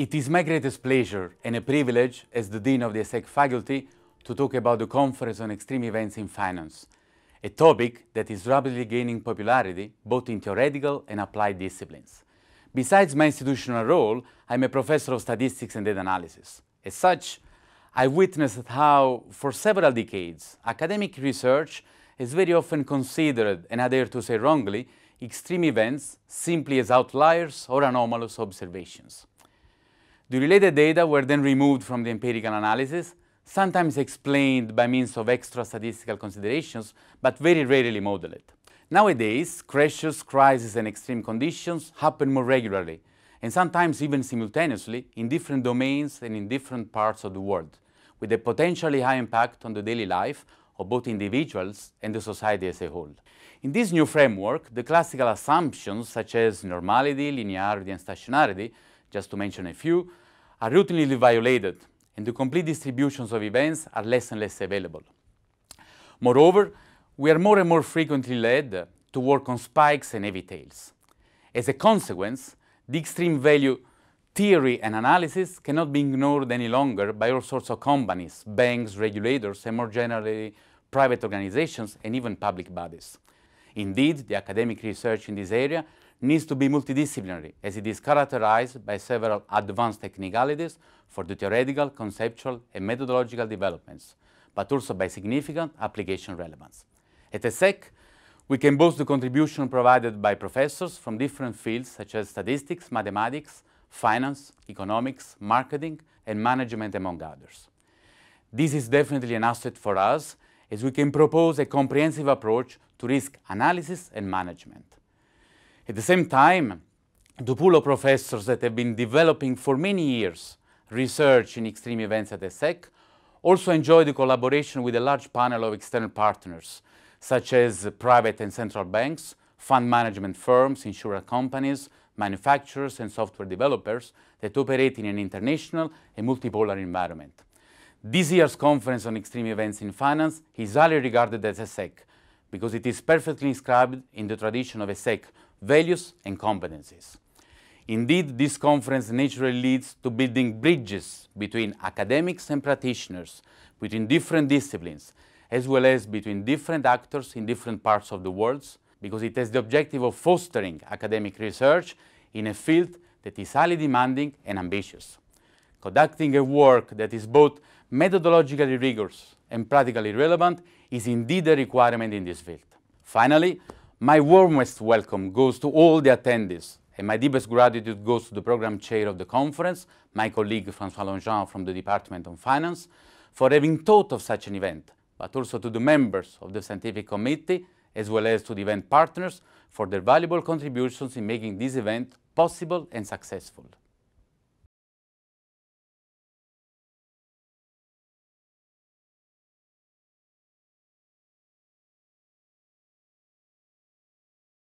It is my greatest pleasure and a privilege as the Dean of the ESSEC faculty to talk about the Conference on Extreme Events in Finance, a topic that is rapidly gaining popularity both in theoretical and applied disciplines. Besides my institutional role, I'm a professor of statistics and data analysis. As such, I witnessed how, for several decades, academic research is very often considered, and I dare to say wrongly, extreme events simply as outliers or anomalous observations. The related data were then removed from the empirical analysis, sometimes explained by means of extra statistical considerations, but very rarely modeled. Nowadays, crashes, crises, and extreme conditions happen more regularly, and sometimes even simultaneously in different domains and in different parts of the world, with a potentially high impact on the daily life of both individuals and the society as a whole. In this new framework, the classical assumptions such as normality, linearity, and stationarity, just to mention a few, are routinely violated, and the complete distributions of events are less and less available. Moreover, we are more and more frequently led to work on spikes and heavy tails. As a consequence, the extreme value theory and analysis cannot be ignored any longer by all sorts of companies, banks, regulators, and more generally, private organizations and even public bodies. Indeed, the academic research in this area needs to be multidisciplinary, as it is characterized by several advanced technicalities for the theoretical, conceptual, and methodological developments, but also by significant application relevance. At ESSEC, we can boast the contribution provided by professors from different fields such as statistics, mathematics, finance, economics, marketing, and management, among others. This is definitely an asset for us, as we can propose a comprehensive approach to risk analysis and management. At the same time, the pool professors that have been developing for many years research in extreme events at ESSEC also enjoy the collaboration with a large panel of external partners, such as private and central banks, fund management firms, insurance companies, manufacturers, and software developers that operate in an international and multipolar environment. This year's conference on extreme events in finance is highly regarded as ESSEC because it is perfectly inscribed in the tradition of ESSEC values, and competencies. Indeed, this conference naturally leads to building bridges between academics and practitioners, between different disciplines, as well as between different actors in different parts of the world, because it has the objective of fostering academic research in a field that is highly demanding and ambitious. Conducting a work that is both methodologically rigorous and practically relevant is indeed a requirement in this field. Finally, my warmest welcome goes to all the attendees, and my deepest gratitude goes to the program chair of the conference, my colleague François Longin from the Department of Finance, for having thought of such an event, but also to the members of the scientific committee, as well as to the event partners, for their valuable contributions in making this event possible and successful.